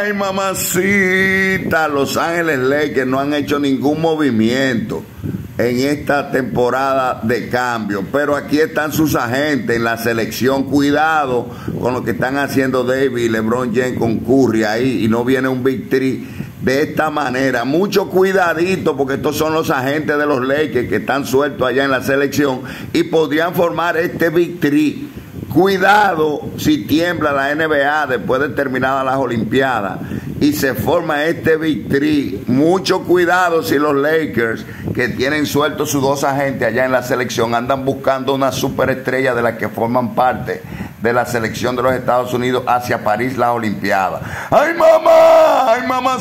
Ay, mamacita, Los Ángeles Lakers no han hecho ningún movimiento en esta temporada de cambio. Pero aquí están sus agentes en la selección. Cuidado con lo que están haciendo David y LeBron James con Curry ahí y no viene un victory de esta manera. Mucho cuidadito porque estos son los agentes de los Lakers que están sueltos allá en la selección y podrían formar este victory. Cuidado si tiembla la NBA después de terminadas las Olimpiadas y se forma este victory. Mucho cuidado si los Lakers, que tienen sueltos sus dos agentes allá en la selección, andan buscando una superestrella de la que forman parte de la selección de los Estados Unidos hacia París, la Olimpiada. ¡Ay, mamá! ¡Ay, mamá!